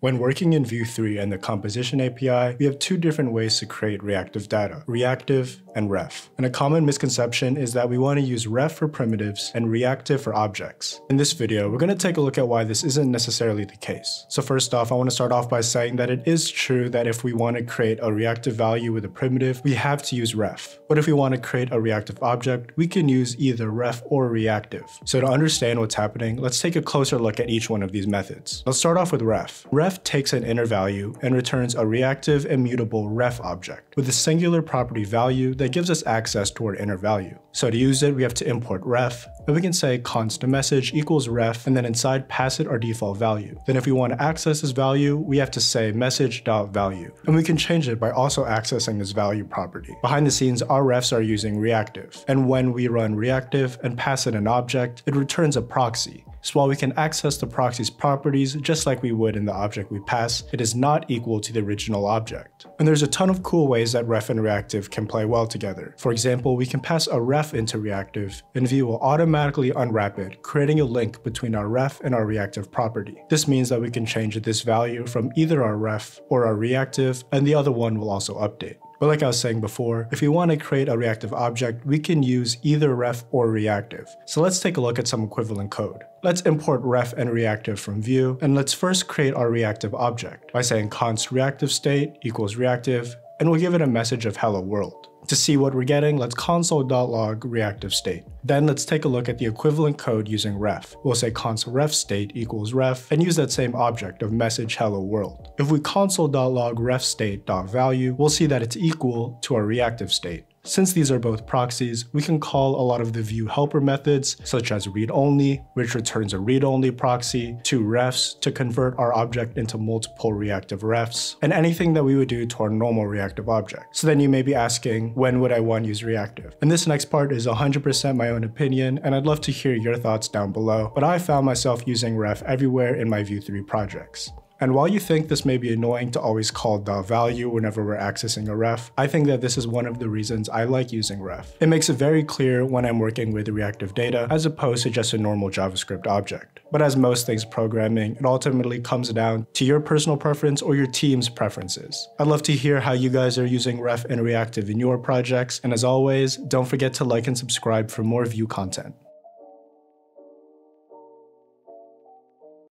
When working in Vue 3 and the Composition API, we have two different ways to create reactive data, reactive and ref. And a common misconception is that we want to use ref for primitives and reactive for objects. In this video, we're going to take a look at why this isn't necessarily the case. So first off, I want to start off by saying that it is true that if we want to create a reactive value with a primitive, we have to use ref. But if we want to create a reactive object, we can use either ref or reactive. So to understand what's happening, let's take a closer look at each one of these methods. Let's start off with ref. Ref ref takes an inner value and returns a reactive immutable ref object with a singular property value that gives us access to our inner value. So to use it, we have to import ref, and we can say const message equals ref, and then inside pass it our default value. Then if we want to access this value, we have to say message.value, and we can change it by also accessing this value property. Behind the scenes, our refs are using reactive, and when we run reactive and pass it an object, it returns a proxy. So while we can access the proxy's properties just like we would in the object we pass, it is not equal to the original object. And there's a ton of cool ways that ref and reactive can play well together. For example, we can pass a ref into reactive, and Vue will automatically unwrap it, creating a link between our ref and our reactive property. This means that we can change this value from either our ref or our reactive, and the other one will also update. But like I was saying before, if we want to create a reactive object, we can use either ref or reactive. So let's take a look at some equivalent code. Let's import ref and reactive from Vue, and let's first create our reactive object by saying const reactive state equals reactive, and we'll give it a message of hello world. To see what we're getting, let's console.log reactive state. Then let's take a look at the equivalent code using ref. We'll say const ref state equals ref and use that same object of message hello world. If we console.log ref state.value, we'll see that it's equal to our reactive state. Since these are both proxies, we can call a lot of the Vue helper methods, such as read-only, which returns a read-only proxy, toRefs to convert our object into multiple reactive refs, and anything that we would do to our normal reactive object. So then you may be asking, when would I want to use reactive? And this next part is 100% own opinion, and I'd love to hear your thoughts down below, but I found myself using ref everywhere in my Vue 3 projects. And while you think this may be annoying to always call the value whenever we're accessing a ref, I think that this is one of the reasons I like using ref. It makes it very clear when I'm working with reactive data as opposed to just a normal JavaScript object. But as most things programming, it ultimately comes down to your personal preference or your team's preferences. I'd love to hear how you guys are using ref and reactive in your projects, and as always, don't forget to like and subscribe for more Vue content.